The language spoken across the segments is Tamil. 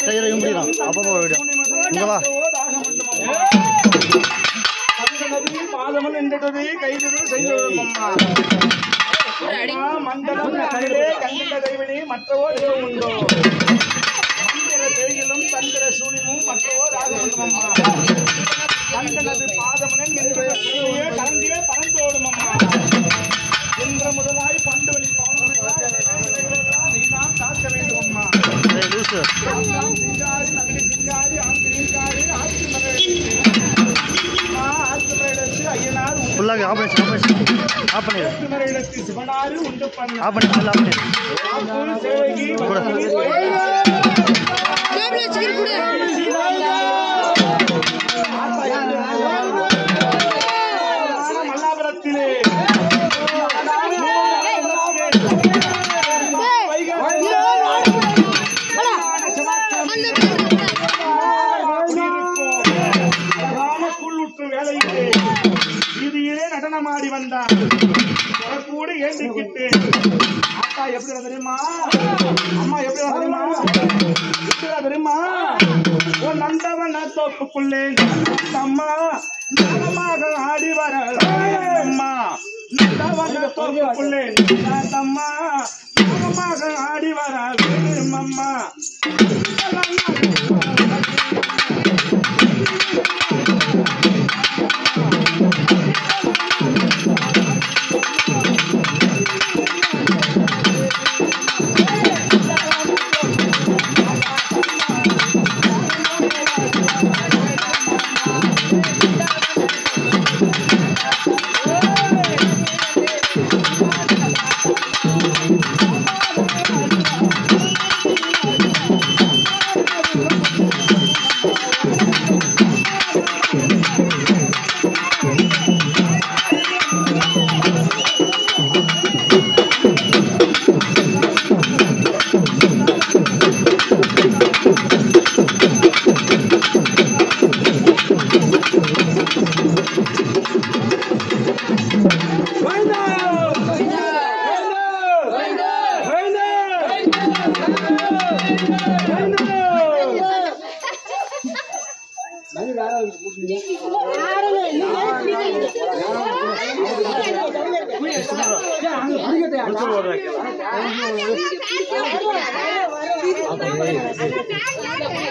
செய்யற இப்படிதான் அப்பப்போ வீடு இங்க வா. பாதமன் என்றது செய்தோம் மண்டலம் நகரிலே கண்டிட தெய்வனி மற்றவோ தெய்வம் உண்டோ மந்திர தேயிலும் தந்திர சூனியமும் மற்றவோ ராகவண்டும் அம்மா கண்டனது பாதமனன் என்ற சொல்லியே கலந்திலே பறந்தோடும் அம்மா என்ற முதலாய் பண்டு ஃபுல்லாக ஆப்ரேஷன் ஆப்ரேஷன் ஆஃப் பண்ணிடு ஆட்சி மகளிடத்து சிவனாரு உண்டு பண்ண ஆஃப் பண்ணி ஃபுல்லாக ஆஃப் பண்ணிடு நடனமாடி வந்தான். கூட ஏந்திக்கிட்டு அப்பா எப்படி தெரியுமா? அம்மா எப்படி தெரியுமா? எப்படி தெரியுமா? உன் நந்தவன தோப்புக்குள்ளே. அம்மா நலமாக ஆடி வர. அம்மா நந்தவன தோப்புக்குள்ளே. அம்மா நலமாக ஆடி வர. அம்மா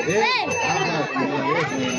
Hey!